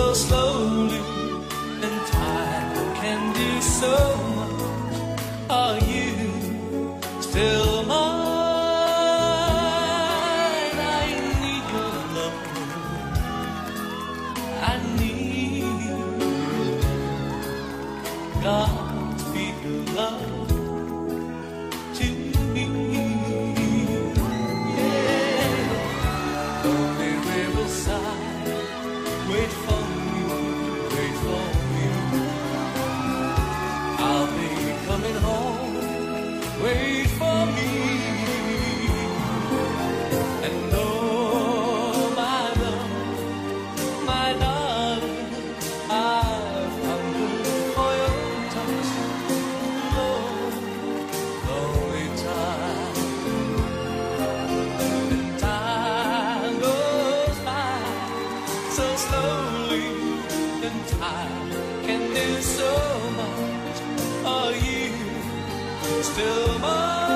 so slowly, and time can do so much. Are you still mine? I need your love. I need God to love to me. Yeah. Riverside wait for so slowly, and time can do so much. Are you still mine?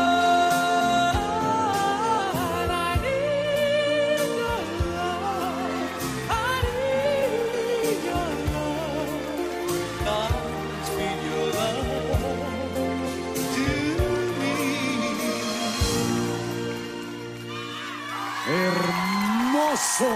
I need your love. I need your love. Your love me. Hermoso.